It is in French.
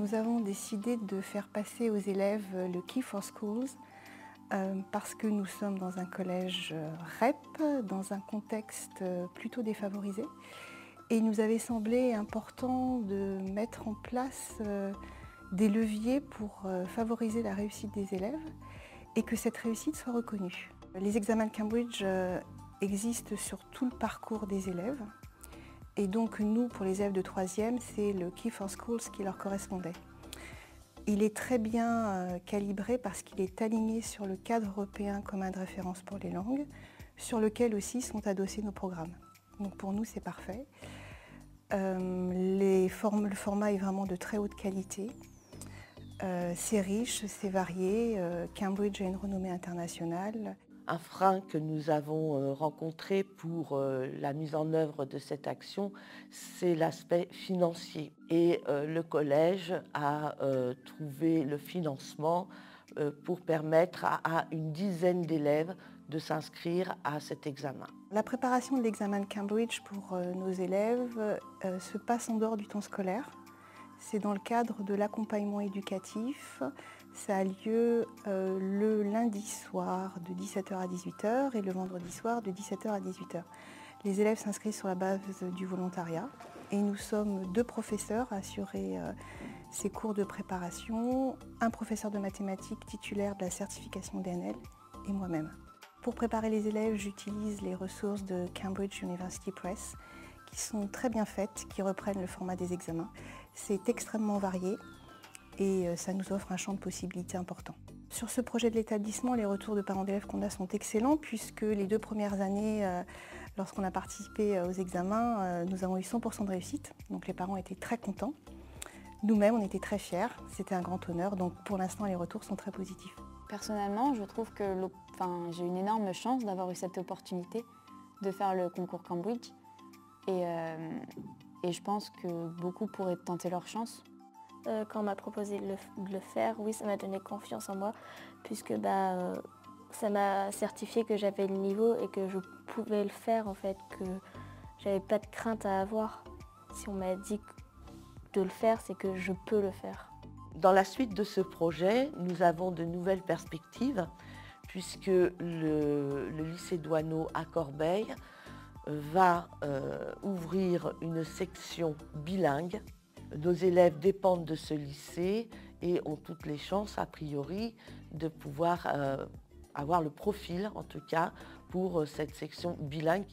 nous avons décidé de faire passer aux élèves le Key for Schools euh, parce que nous sommes dans un collège euh, REP, dans un contexte euh, plutôt défavorisé. Et il nous avait semblé important de mettre en place des leviers pour favoriser la réussite des élèves et que cette réussite soit reconnue. Les examens de Cambridge existent sur tout le parcours des élèves. Et donc nous, pour les élèves de 3e, c'est le Key for Schools qui leur correspondait. Il est très bien euh, calibré parce qu'il est aligné sur le cadre européen commun de référence pour les langues, sur lequel aussi sont adossés nos programmes. Donc pour nous, c'est parfait. Euh, le format est vraiment de très haute qualité. Euh, c'est riche, c'est varié. Cambridge a une renommée internationale un frein que nous avons euh, rencontré pour euh, la mise en œuvre de cette action, c'est l'aspect financier. Et euh, le collège a trouvé le financement pour permettre à une dizaine d'élèves de s'inscrire à cet examen. La préparation de l'examen de Cambridge pour nos élèves se passe en dehors du temps scolaire. C'est dans le cadre de l'accompagnement éducatif. Ça a lieu euh, le lundi soir de 17h à 18h et le vendredi soir de 17h à 18h. Les élèves s'inscrivent sur la base du volontariat et nous sommes deux professeurs à assurer euh, ces cours de préparation, un professeur de mathématiques titulaire de la certification DNL et moi-même. Pour préparer les élèves, j'utilise les ressources de Cambridge University Press qui sont très bien faites, qui reprennent le format des examens. C'est extrêmement varié et euh, ça nous offre un champ de possibilités important. Sur ce projet de l'établissement, les retours de parents d'élèves qu'on a sont excellents puisque les deux premières années, euh, lorsqu'on a participé euh, aux examens, nous avons eu 100% de réussite. Donc les parents étaient très contents. Nous-mêmes, on était très fiers. C'était un grand honneur. Donc pour l'instant, les retours sont très positifs. Personnellement, je trouve que j'ai une énorme chance d'avoir eu cette opportunité de faire le concours Cambridge. Euh, et, je pense que beaucoup pourraient tenter leur chance. Euh, quand on m'a proposé de le, faire, oui, ça m'a donné confiance en moi, puisque bah, euh, ça m'a certifié que j'avais le niveau et que je pouvais le faire, en fait, que j'avais pas de crainte à avoir. Si on m'a dit de le faire, c'est que je peux le faire. Dans la suite de ce projet, nous avons de nouvelles perspectives, puisque le, le lycée Douaneau à Corbeil va euh, ouvrir une section bilingue. Nos élèves dépendent de ce lycée et ont toutes les chances, a priori, de pouvoir euh, avoir le profil, en tout cas, pour euh, cette section bilingue.